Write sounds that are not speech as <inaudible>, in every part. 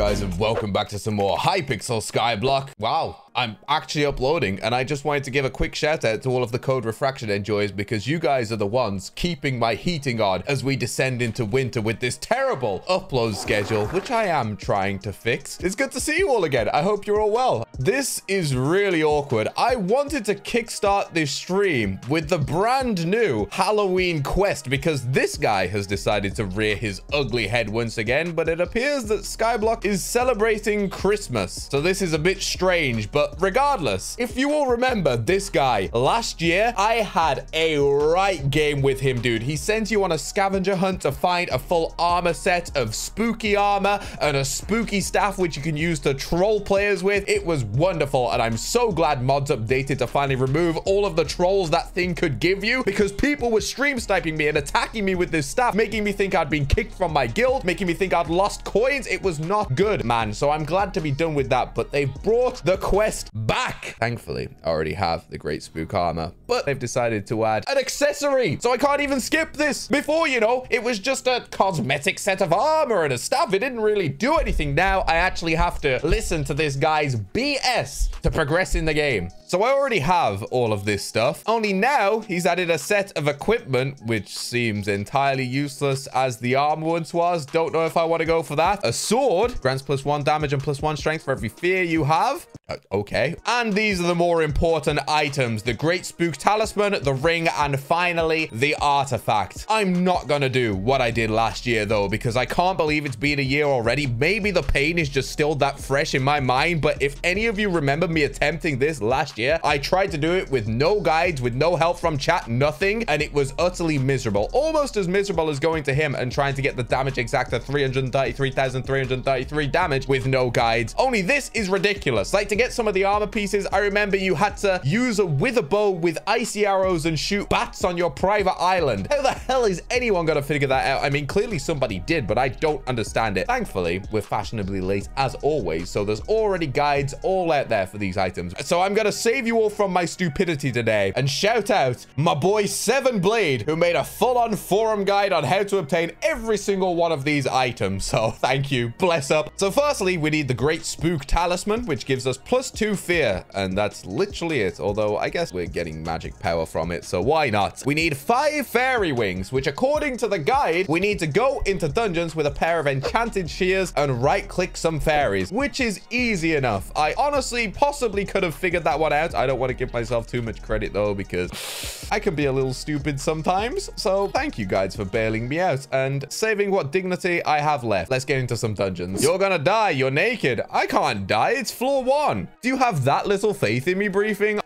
guys and welcome back to some more Hypixel Skyblock. Wow, I'm actually uploading and I just wanted to give a quick shout out to all of the Code Refraction enjoyers because you guys are the ones keeping my heating on as we descend into winter with this terrible upload schedule, which I am trying to fix. It's good to see you all again. I hope you're all well. This is really awkward. I wanted to kickstart this stream with the brand new Halloween quest because this guy has decided to rear his ugly head once again, but it appears that Skyblock is celebrating Christmas. So this is a bit strange, but regardless, if you all remember this guy, last year, I had a right game with him, dude. He sends you on a scavenger hunt to find a full armor set of spooky armor and a spooky staff, which you can use to troll players with. It was wonderful, and I'm so glad mods updated to finally remove all of the trolls that thing could give you because people were stream sniping me and attacking me with this staff, making me think I'd been kicked from my guild, making me think I'd lost coins. It was not good, man. So I'm glad to be done with that, but they've brought the quest back. Thankfully, I already have the Great Spook armor, but they've decided to add an accessory, so I can't even skip this. Before, you know, it was just a cosmetic set of armor and a staff. It didn't really do anything. Now I actually have to listen to this guy's BS to progress in the game. So I already have all of this stuff. Only now he's added a set of equipment, which seems entirely useless as the armor once was. Don't know if I want to go for that. A sword grants plus one damage and plus one strength for every fear you have. Uh, okay. And these are the more important items. The Great Spook Talisman, the ring, and finally, the artifact. I'm not going to do what I did last year, though, because I can't believe it's been a year already. Maybe the pain is just still that fresh in my mind, but if any of you remember me attempting this last year, I tried to do it with no guides, with no help from chat, nothing, and it was utterly miserable. Almost as miserable as going to him and trying to get the damage exact exacta 333,333 damage with no guides. Only this is ridiculous. Like, to get some of the armor pieces, I remember you had to use a wither bow with icy arrows and shoot bats on your private island. How the hell is anyone going to figure that out? I mean, clearly somebody did, but I don't understand it. Thankfully, we're fashionably late as always, so there's already guides all out there for these items. So I'm going to save you all from my stupidity today and shout out my boy SevernBlade, who made a full-on forum guide on how to obtain every single one of these items. <laughs> So thank you. Bless up. So firstly, we need the Great Spook Talisman, which gives us plus two fear, and that's literally it. Although I guess we're getting magic power from it, so why not? We need five fairy wings, which according to the guide, we need to go into dungeons with a pair of enchanted shears and right-click some fairies, which is easy enough. I honestly possibly could have figured that one out. I don't want to give myself too much credit though, because I can be a little stupid sometimes. So thank you guys for bailing me out and saving what dignity I have left. Let's get into some dungeons. You're gonna die. You're naked. I can't die. It's floor one. Do you have that little faith in me, Briefing?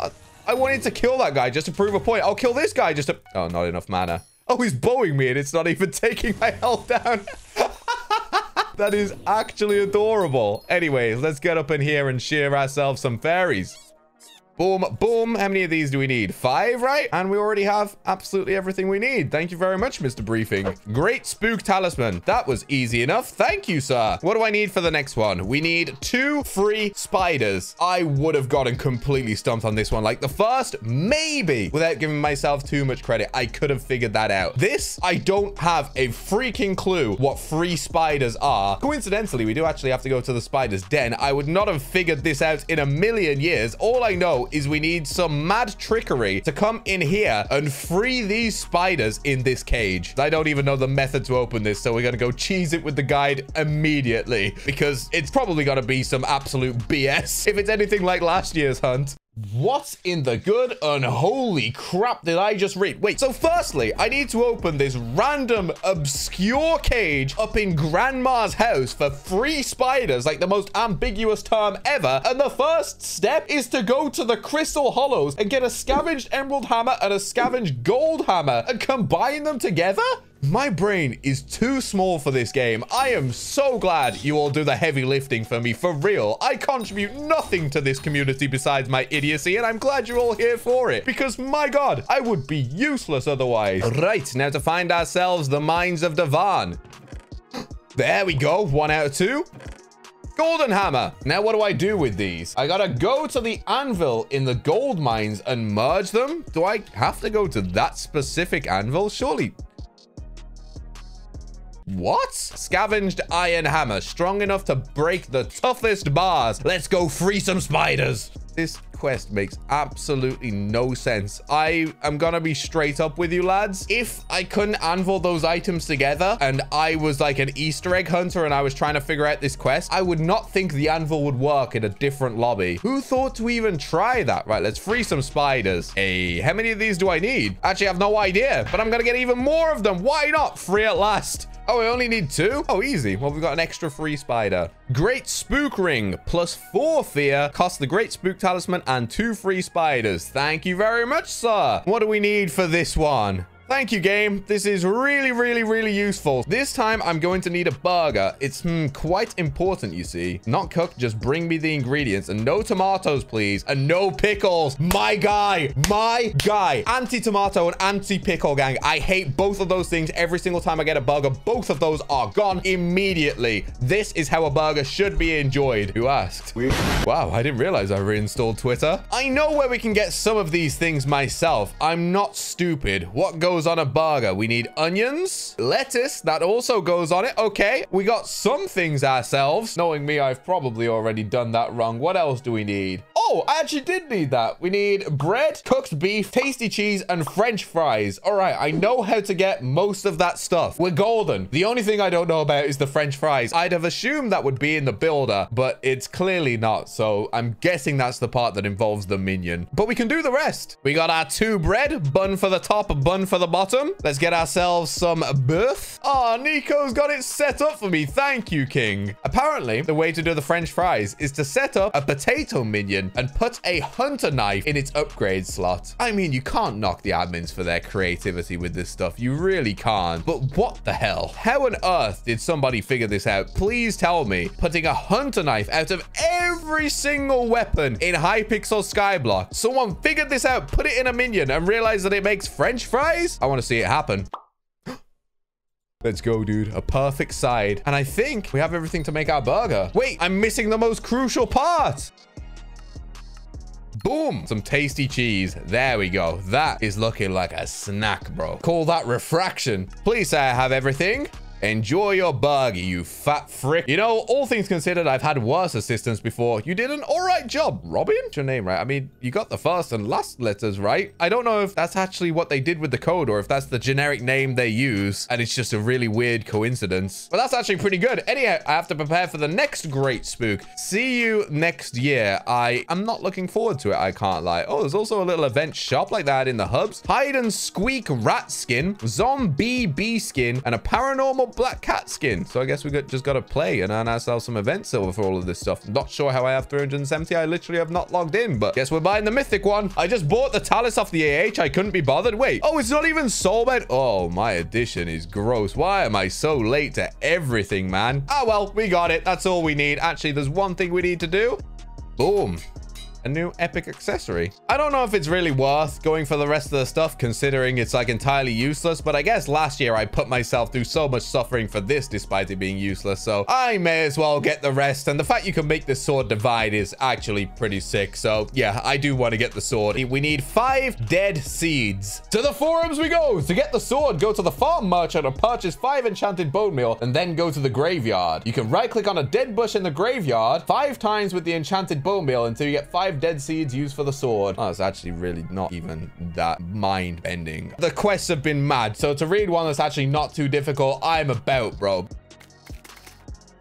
I, I wanted to kill that guy just to prove a point. I'll kill this guy just to... Oh, not enough mana. Oh, he's bowing me and it's not even <laughs> taking my health down. <laughs> that is actually adorable. Anyways, let's get up in here and shear ourselves some fairies. Boom, boom. How many of these do we need? Five, right? And we already have absolutely everything we need. Thank you very much, Mr. Briefing. Great Spook Talisman. That was easy enough. Thank you, sir. What do I need for the next one? We need two free spiders. I would have gotten completely stumped on this one. Like the first, maybe, without giving myself too much credit, I could have figured that out. This, I don't have a freaking clue what free spiders are. Coincidentally, we do actually have to go to the spider's den. I would not have figured this out in a million years. All I know is we need some mad trickery to come in here and free these spiders in this cage. I don't even know the method to open this, so we're going to go cheese it with the guide immediately because it's probably going to be some absolute BS <laughs> if it's anything like last year's hunt. What in the good unholy crap did I just read? Wait, so firstly, I need to open this random obscure cage up in Grandma's house for free spiders, like the most ambiguous term ever. And the first step is to go to the Crystal Hollows and get a scavenged emerald hammer and a scavenged gold hammer and combine them together? My brain is too small for this game. I am so glad you all do the heavy lifting for me. For real. I contribute nothing to this community besides my idiocy, and I'm glad you're all here for it. Because, my god, I would be useless otherwise. Right, now to find ourselves the Mines of Divan. There we go. One out of two. Golden hammer. Now, what do I do with these? I gotta go to the anvil in the gold mines and merge them? Do I have to go to that specific anvil? Surely What? Scavenged iron hammer. Strong enough to break the toughest bars. Let's go free some spiders. This quest makes absolutely no sense. I am gonna be straight up with you lads. If I couldn't anvil those items together and I was like an Easter egg hunter and I was trying to figure out this quest, I would not think the anvil would work in a different lobby. Who thought to even try that? Right, let's free some spiders. Hey, how many of these do I need? Actually, I have no idea, but I'm gonna get even more of them. Why not? Free at last. Oh, we only need two? Oh, easy. Well, we've got an extra free spider. Great Spook Ring, plus four fear, cost the Great Spook Talisman and two free spiders. Thank you very much, sir. What do we need for this one? Thank you, game. This is really, really, really useful. This time, I'm going to need a burger. It's hmm, quite important, you see. Not cooked, just bring me the ingredients. And no tomatoes, please. And no pickles. My guy. My guy. Anti-tomato and anti-pickle gang. I hate both of those things every single time I get a burger. Both of those are gone immediately. This is how a burger should be enjoyed. Who asked? Wow, I didn't realize I reinstalled Twitter. I know where we can get some of these things myself. I'm not stupid. What goes goes on a burger. We need onions, lettuce. That also goes on it. Okay, we got some things ourselves. Knowing me, I've probably already done that wrong. What else do we need? Oh, I actually did need that. We need bread, cooked beef, tasty cheese, and french fries. All right, I know how to get most of that stuff. We're golden. The only thing I don't know about is the french fries. I'd have assumed that would be in the builder, but it's clearly not. So I'm guessing that's the part that involves the minion. But we can do the rest. We got our two bread, bun for the top, a bun for the bottom. Let's get ourselves some birth. Ah, oh, Nico's got it set up for me. Thank you, King. Apparently, the way to do the french fries is to set up a potato minion and put a hunter knife in its upgrade slot. I mean, you can't knock the admins for their creativity with this stuff. You really can't. But what the hell? How on earth did somebody figure this out? Please tell me. Putting a hunter knife out of every single weapon in Hypixel Skyblock. Someone figured this out, put it in a minion, and realized that it makes french fries? I want to see it happen. <gasps> Let's go, dude. A perfect side. And I think we have everything to make our burger. Wait, I'm missing the most crucial part. Boom. Some tasty cheese. There we go. That is looking like a snack, bro. Call that refraction. Please say I have everything. Enjoy your burger, you fat frick. You know, all things considered, I've had worse assistants before. You did an all right job. Robin? What's your name, right? I mean, you got the first and last letters right. I don't know if that's actually what they did with the code or if that's the generic name they use and it's just a really weird coincidence. But that's actually pretty good. Anyhow, I have to prepare for the next great spook. See you next year. I am not looking forward to it, I can't lie. Oh, there's also a little event shop like that in the hubs. Hide and squeak rat skin, zombie bee skin, and a paranormal black cat skin. So I guess we got, just got to play and earn ourselves some event silver for all of this stuff. not sure how I have 370. I literally have not logged in, but guess we're buying the mythic one. I just bought the Talus off the AH. I couldn't be bothered. Wait. Oh, it's not even soulmate. Oh, my edition is gross. Why am I so late to everything, man? Oh, well, we got it. That's all we need. Actually, there's one thing we need to do. Boom a new epic accessory. I don't know if it's really worth going for the rest of the stuff considering it's like entirely useless, but I guess last year I put myself through so much suffering for this despite it being useless, so I may as well get the rest. And the fact you can make this sword divine is actually pretty sick. So yeah, I do want to get the sword. We need five dead seeds. To the forums we go. To get the sword, go to the farm merchant and purchase five enchanted bone meal and then go to the graveyard. You can right click on a dead bush in the graveyard five times with the enchanted bone meal until you get five five dead seeds used for the sword. Oh, it's actually really not even that mind-bending. The quests have been mad. So to read one that's actually not too difficult, I'm about, bro.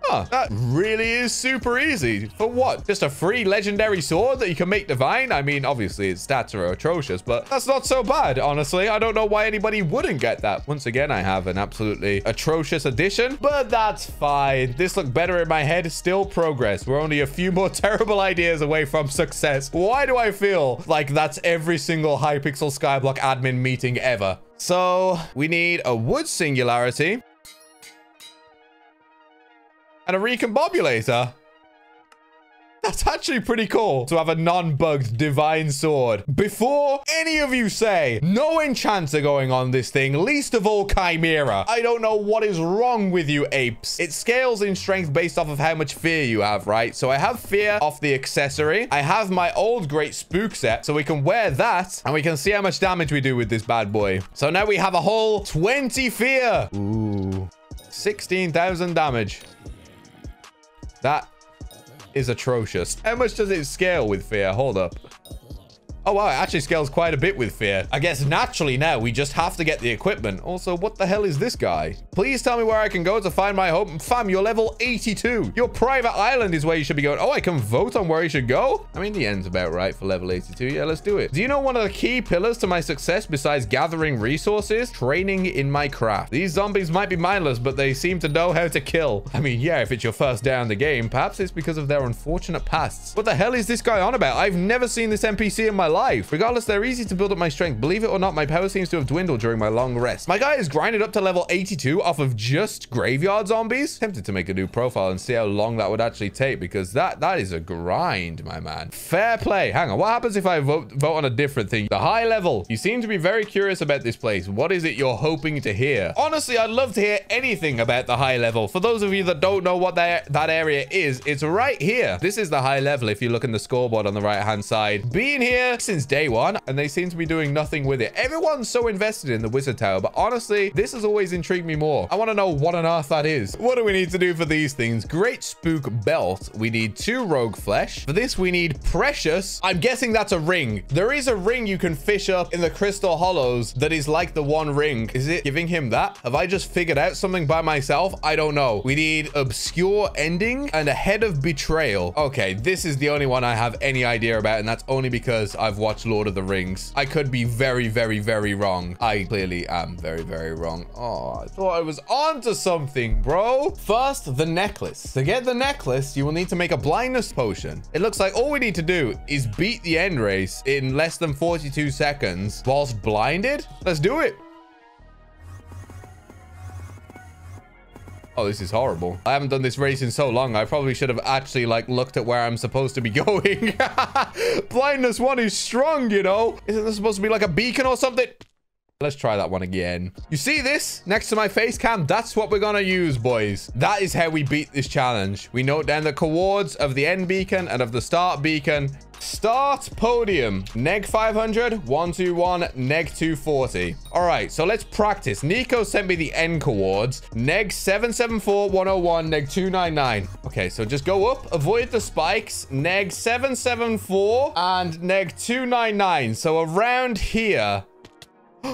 Huh, that really is super easy. For what? Just a free legendary sword that you can make divine? I mean, obviously its stats are atrocious, but that's not so bad, honestly. I don't know why anybody wouldn't get that. Once again, I have an absolutely atrocious addition, but that's fine. This looked better in my head. Still progress. We're only a few more <laughs> terrible ideas away from success. Why do I feel like that's every single Hypixel Skyblock admin meeting ever? So we need a wood singularity and a recombobulator. That's actually pretty cool to have a non-bugged divine sword. Before any of you say, no enchants are going on this thing, least of all Chimera. I don't know what is wrong with you apes. It scales in strength based off of how much fear you have, right? So I have fear off the accessory. I have my old great spook set, so we can wear that and we can see how much damage we do with this bad boy. So now we have a whole 20 fear. Ooh. 16,000 damage. That is atrocious. How much does it scale with fear? Hold up. Oh, wow, it actually scales quite a bit with fear. I guess naturally now we just have to get the equipment. Also, what the hell is this guy? Please tell me where I can go to find my home. Fam, you're level 82. Your private island is where you should be going. Oh, I can vote on where you should go? I mean, the end's about right for level 82. Yeah, let's do it. Do you know one of the key pillars to my success besides gathering resources? Training in my craft. These zombies might be mindless, but they seem to know how to kill. I mean, yeah, if it's your first day in the game, perhaps it's because of their unfortunate pasts. What the hell is this guy on about? I've never seen this NPC in my life life. Regardless, they're easy to build up my strength. Believe it or not, my power seems to have dwindled during my long rest. My guy is grinded up to level 82 off of just graveyard zombies. Tempted to make a new profile and see how long that would actually take because that that is a grind, my man. Fair play. Hang on. What happens if I vote vote on a different thing? The high level. You seem to be very curious about this place. What is it you're hoping to hear? Honestly, I'd love to hear anything about the high level. For those of you that don't know what that, that area is, it's right here. This is the high level if you look in the scoreboard on the right hand side. Being here since day one, and they seem to be doing nothing with it. Everyone's so invested in the Wizard Tower, but honestly, this has always intrigued me more. I want to know what on earth that is. What do we need to do for these things? Great Spook Belt. We need two Rogue Flesh. For this, we need Precious. I'm guessing that's a ring. There is a ring you can fish up in the Crystal Hollows that is like the one ring. Is it giving him that? Have I just figured out something by myself? I don't know. We need Obscure Ending and a Head of Betrayal. Okay, this is the only one I have any idea about, and that's only because I've watched Lord of the Rings. I could be very, very, very wrong. I clearly am very, very wrong. Oh, I thought I was onto something, bro. First, the necklace. To get the necklace, you will need to make a blindness potion. It looks like all we need to do is beat the end race in less than 42 seconds whilst blinded. Let's do it. Oh, this is horrible. I haven't done this race in so long. I probably should have actually, like, looked at where I'm supposed to be <laughs> going. <laughs> Blindness one is strong, you know? Isn't this supposed to be like a beacon or something? Let's try that one again. You see this next to my face cam? That's what we're gonna use, boys. That is how we beat this challenge. We note down the coords of the end beacon and of the start beacon. Start podium. Neg 500, 121, neg 240. All right, so let's practice. Nico sent me the end coords. Neg 774, 101, neg 299. Okay, so just go up, avoid the spikes. Neg 774 and neg 299. So around here,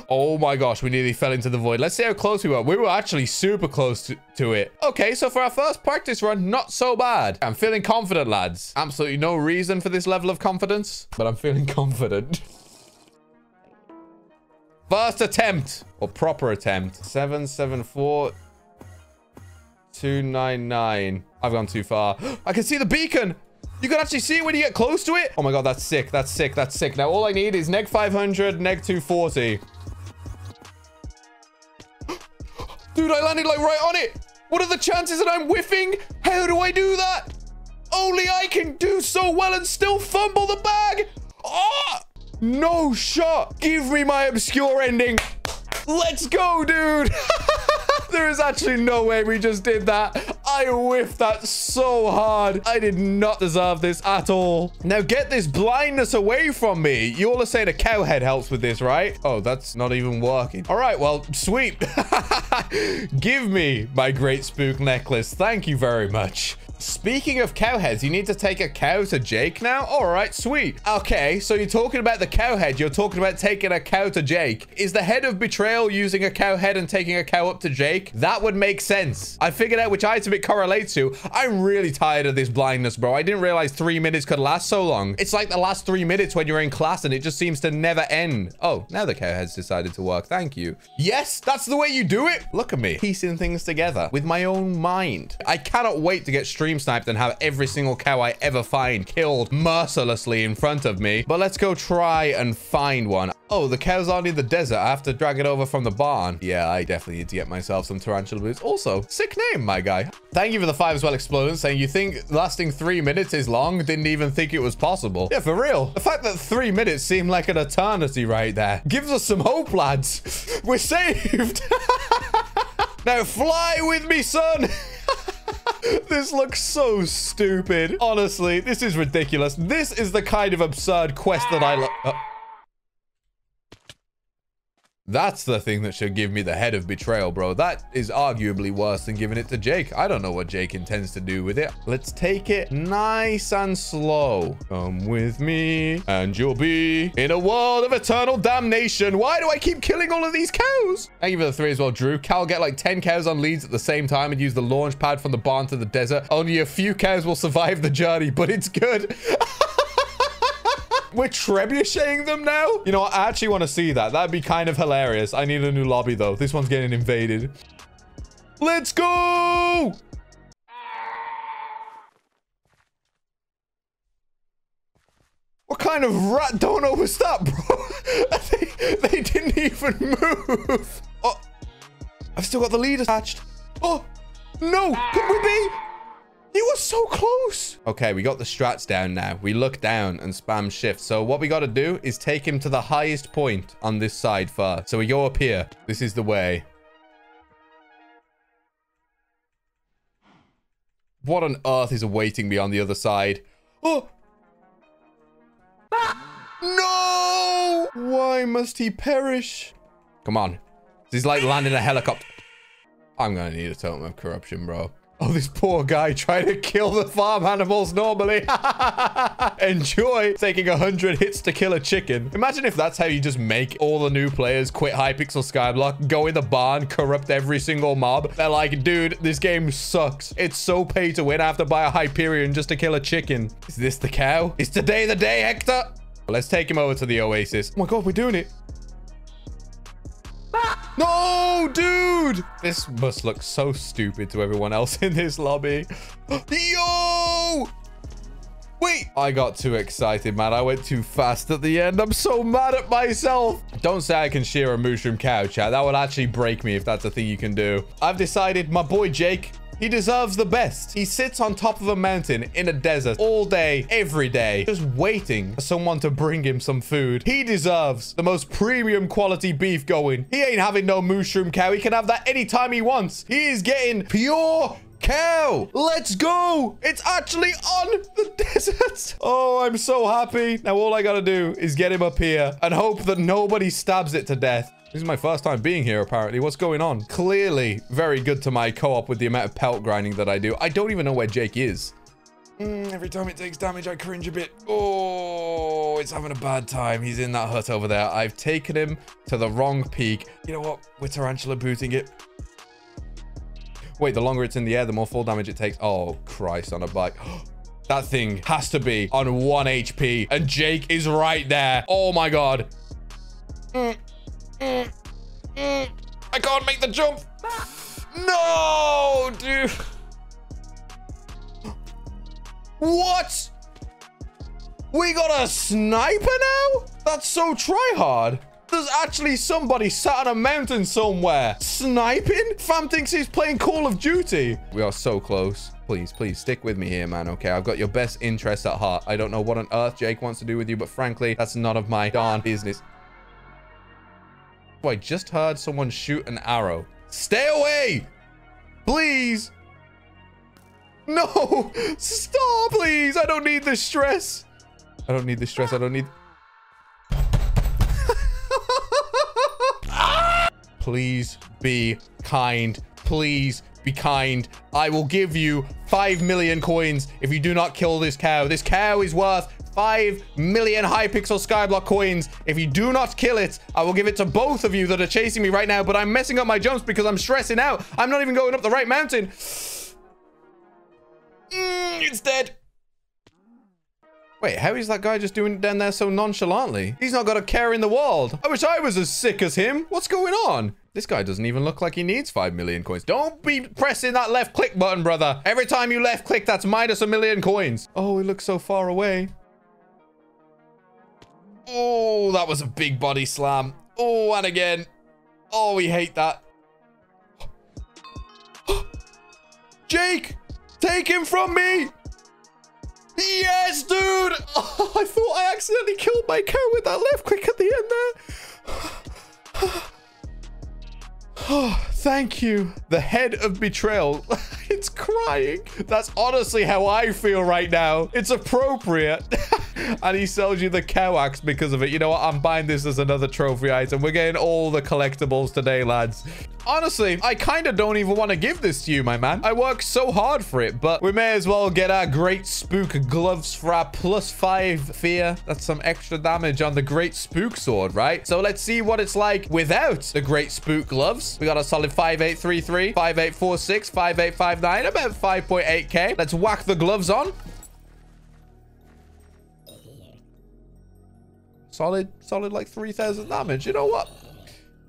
Oh my gosh, we nearly fell into the void. Let's see how close we were. We were actually super close to, to, it. Okay, so for our first practice run, not so bad. I'm feeling confident, lads. Absolutely no reason for this level of confidence, but I'm feeling <laughs> confident. First attempt, or proper attempt. 774... 299. I've gone too far. <gasps> I can see the beacon. You can actually see when you get close to it. Oh my god, that's sick. That's sick. That's sick. Now, all I need is neg 500, neg 240. Dude, I landed like right on it. What are the chances that I'm whiffing? How do I do that? Only I can do so well and still fumble the bag. Oh, no shot. Give me my obscure ending. Let's go, dude. <laughs> there is actually no way we just did that. I whiffed that so hard. I did not deserve this at all. Now get this blindness away from me. You all are saying a cow head helps with this, right? Oh, that's not even working. All right, well, sweet. <laughs> Give me my great spook necklace. Thank you very much. Speaking of cow heads, you need to take a cow to Jake now? All right, sweet. Okay, so you're talking about the cow head. You're talking about taking a cow to Jake. Is the head of betrayal using a cow head and taking a cow up to Jake? That would make sense. I figured out which item it correlates to. I'm really tired of this blindness, bro. I didn't realize three minutes could last so long. It's like the last three minutes when you're in class and it just seems to never end. Oh, now the cow head's decided to work. Thank you. Yes, that's the way you do it. Look at me piecing things together with my own mind. I cannot wait to get stream stream sniped and have every single cow I ever find killed mercilessly in front of me. But let's go try and find one. Oh, the cows aren't in the desert. I have to drag it over from the barn. Yeah, I definitely need to get myself some tarantula boots. Also, sick name, my guy. Thank you for the five as well, Explosion, saying you think lasting three minutes is long? Didn't even think it was possible. Yeah, for real. The fact that three minutes seemed like an eternity right there gives us some hope, lads. <laughs> We're saved. <laughs> now fly with me, son. <laughs> this looks so stupid. Honestly, this is ridiculous. This is the kind of absurd quest that I love. Oh. Uh, That's the thing that should give me the head of betrayal, bro. That is arguably worse than giving it to Jake. I don't know what Jake intends to do with it. Let's take it nice and slow. Come with me and you'll be in a world of eternal damnation. Why do I keep killing all of these cows? Thank you for the three as well, Drew. Cal get like 10 cows on leads at the same time and use the launch pad from the barn to the desert. Only a few cows will survive the journey, but it's good. <laughs> We're trebucheting them now? You know, I actually want to see that. That'd be kind of hilarious. I need a new lobby, though. This one's getting invaded. Let's go! What kind of rat don't overstop, bro? <laughs> they, they didn't even move. Oh, I've still got the lead attached. Oh, no. Could we be? You were so close. Okay, we got the strats down now. We look down and spam shift. So what we got to do is take him to the highest point on this side first. So we go up here. This is the way. What on earth is awaiting me on the other side? Oh! Ah! No! Why must he perish? Come on. This is like landing a helicopter. I'm gonna need a totem of corruption, bro. Oh, this poor guy trying to kill the farm animals normally. <laughs> Enjoy taking 100 hits to kill a chicken. Imagine if that's how you just make all the new players quit Hypixel Skyblock, go in the barn, corrupt every single mob. They're like, dude, this game sucks. It's so pay to win. I have to buy a Hyperion just to kill a chicken. Is this the cow? Is today the day, Hector? Let's take him over to the Oasis. Oh my God, we're doing it. No, dude! This must look so stupid to everyone else <laughs> in this lobby. Yo! Wait, I got too excited, man. I went too fast at the end. I'm so mad at myself. Don't say I can shear a mushroom cow, chat. That would actually break me if that's a thing you can do. I've decided my boy Jake he deserves the best. He sits on top of a mountain in a desert all day, every day, just waiting for someone to bring him some food. He deserves the most premium quality beef going. He ain't having no mushroom cow. He can have that anytime he wants. He is getting pure cow. Let's go. It's actually on the <laughs> desert. Oh, I'm so happy. Now all I gotta do is get him up here and hope that nobody stabs it to death. This is my first time being here, apparently. What's going on? Clearly very good to my co-op with the amount of pelt grinding that I do. I don't even know where Jake is. Mm, every time it takes damage, I cringe a bit. Oh, it's having a bad time. He's in that hut over there. I've taken him to the wrong peak. You know what? We're tarantula booting it. Wait, the longer it's in the air, the more full damage it takes. Oh, Christ, on a bike. <gasps> that thing has to be on 1 HP. And Jake is right there. Oh, my God. Mm. Mm, mm, I can't make the jump. No, dude. What? We got a sniper now? That's so tryhard. There's actually somebody sat on a mountain somewhere sniping? Fam thinks he's playing Call of Duty. We are so close. Please, please stick with me here, man. Okay, I've got your best interests at heart. I don't know what on earth Jake wants to do with you, but frankly, that's none of my darn business. I just heard someone shoot an arrow. Stay away! Please! No! <laughs> Stop, please! I don't need the stress. I don't need the stress. I don't need... <laughs> Please be kind. Please be kind. I will give you 5 million coins if you do not kill this cow. This cow is worth 5 million Hypixel Skyblock coins. If you do not kill it, I will give it to both of you that are chasing me right now, but I'm messing up my jumps because I'm stressing out. I'm not even going up the right mountain. Mm, it's dead. Wait, how is that guy just doing down there so nonchalantly? He's not got a care in the world. I wish I was as sick as him. What's going on? This guy doesn't even look like he needs 5 million coins. Don't be pressing that left click button, brother. Every time you left click, that's minus a million coins. Oh, he looks so far away. Oh, that was a big body slam. Oh, and again. Oh, we hate that. <gasps> Jake, take him from me. Yes, dude. Oh, <laughs> I thought I accidentally killed my cow with that left click at the end there. Oh, <sighs> <sighs> thank you. The head of betrayal. <laughs> it's crying. That's honestly how I feel right now. It's appropriate. <laughs> and he sells you the cow axe because of it. You know what? I'm buying this as another trophy item. We're getting all the collectibles today, lads. Honestly, I kind of don't even want to give this to you, my man. I worked so hard for it, but we may as well get our Great Spook gloves for our plus five fear. That's some extra damage on the Great Spook sword, right? So let's see what it's like without the Great Spook gloves. We got a solid 5833, 5846, 5859, about 5.8k. Let's whack the gloves on. Solid, solid like 3,000 damage. You know what?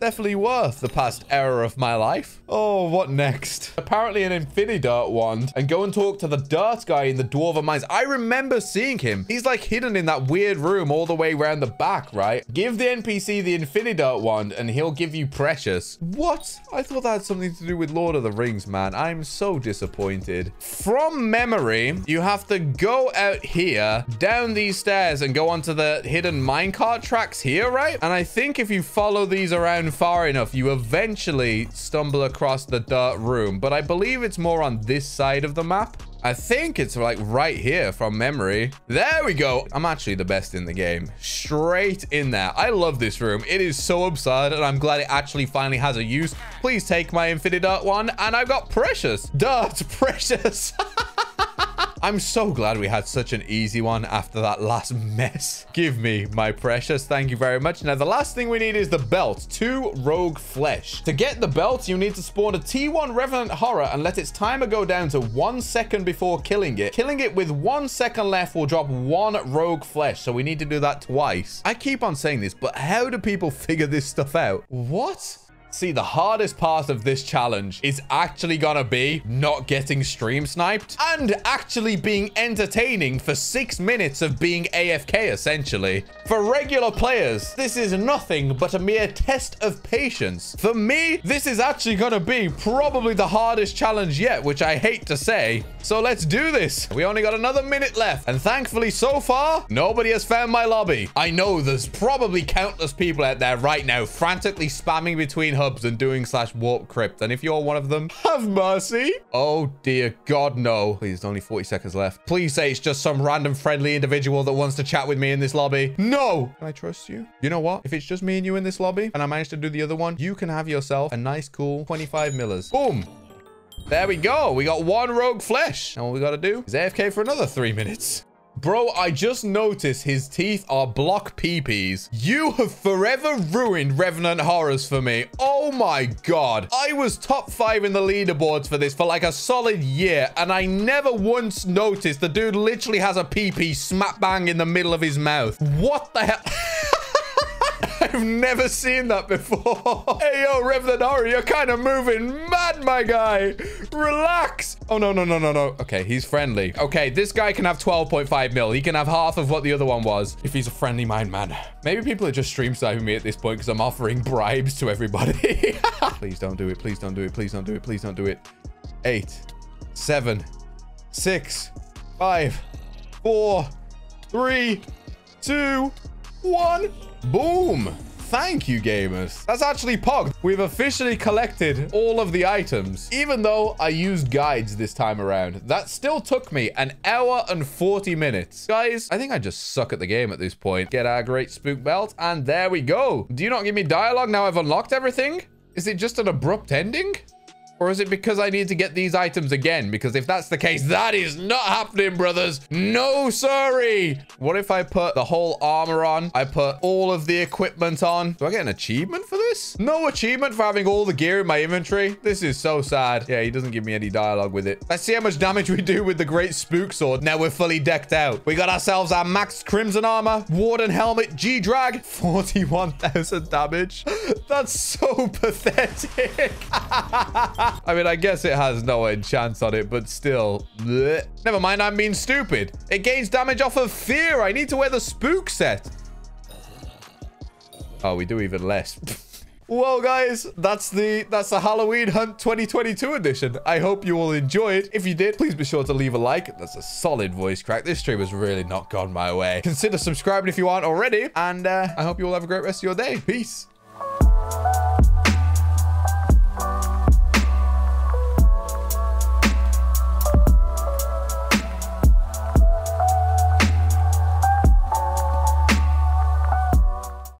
Definitely worth the past error of my life. Oh, what next? Apparently an Infinity Dirt wand and go and talk to the dirt guy in the Dwarven Mines. I remember seeing him. He's like hidden in that weird room all the way around the back, right? Give the NPC the Infinity Dirt wand and he'll give you precious. What? I thought that had something to do with Lord of the Rings, man. I'm so disappointed. From memory, you have to go out here, down these stairs and go onto the hidden minecart tracks here, right? And I think if you follow these around far enough, you eventually stumble across the dirt room. But I believe it's more on this side of the map. I think it's like right here from memory. There we go. I'm actually the best in the game. Straight in there. I love this room. It is so absurd and I'm glad it actually finally has a use. Please take my Infinity Dirt wand and I've got Precious. Dirt <laughs> Precious. <laughs> I'm so glad we had such an easy one after that last mess. Give me my precious. Thank you very much. Now, the last thing we need is the belt. Two rogue flesh. To get the belt, you need to spawn a T1 Revenant Horror and let its timer go down to one second before killing it. Killing it with one second left will drop one rogue flesh. So we need to do that twice. I keep on saying this, but how do people <laughs> figure this stuff out? What? See, the hardest part of this challenge is actually gonna be not getting stream sniped and actually being entertaining for six minutes of being AFK, essentially. For regular players, this is nothing but a mere test of patience. For me, this is actually gonna be probably the hardest challenge yet, which I hate to say. So let's do this. We only got another minute left. And thankfully, so far, nobody has found my lobby. I know there's probably countless people out there right now frantically spamming between hubs and doing slash warp crypt. And if you're one of them, have mercy. Oh dear God, no. Please, only 40 seconds left. Please say it's just some random friendly individual that wants to chat with me in this lobby. No. Can I trust you? You know what? If it's just me and you in this lobby and I manage to do the other one, you can have yourself a nice, cool 25 millers. Boom. There we go. We got one rogue flesh. And all we got to do is AFK for another three minutes. Bro, I just noticed his teeth are block peepees. You have forever ruined Revenant Horrors for me. Oh my god. I was top five in the leaderboards for this for like a solid year, and I never once noticed the dude literally has a peepee smack bang in the middle of his mouth. What the hell? <laughs> I've never seen that before. <laughs> hey, yo, Revnadari, you're kind of moving mad, my guy. Relax. Oh, no, no, no, no, no. Okay, he's friendly. Okay, this guy can have 12.5 mil. He can have half of what the other one was if he's a friendly mind man. Maybe people are just stream sniping me at this point because I'm offering bribes to everybody. <laughs> please don't do it. Please don't do it. Please don't do it. Please don't do it. Eight, seven, six, five, four, three, two, one. Boom. Thank you, gamers. That's actually Pog. We've officially collected all of the items, even though I used guides this time around. That still took me an hour and 40 minutes. Guys, I think I just suck at the game at this point. Get our great spook belt, and there we go. Do you not give me dialogue now I've unlocked everything? Is it just an abrupt ending? Or is it because I need to get these items again? Because if that's the case, that is not happening, brothers. No, sorry. What if I put the whole armor on? I put all of the equipment on. Do I get an achievement for this? No achievement for having all the gear in my inventory. This is so sad. Yeah, he doesn't give me any dialogue with it. Let's see how much damage we do with the great spook sword. Now we're fully decked out. We got ourselves our max crimson armor, warden helmet, G-drag, <laughs> 41,000 damage. <laughs> That's so <laughs> pathetic. I mean, I guess it has no enchants on it, but still. Blech. Never mind, I'm being stupid. It gains damage off of fear. I need to wear the spook set. Oh, we do even less. <laughs> Well, guys, that's the that's the Halloween Hunt 2022 edition. I hope you all enjoy it. If you did, please be sure to leave a like. That's a solid voice crack. This stream has really not gone my way. Consider subscribing if you aren't already. And uh, I hope you all have a great rest of your day. Peace.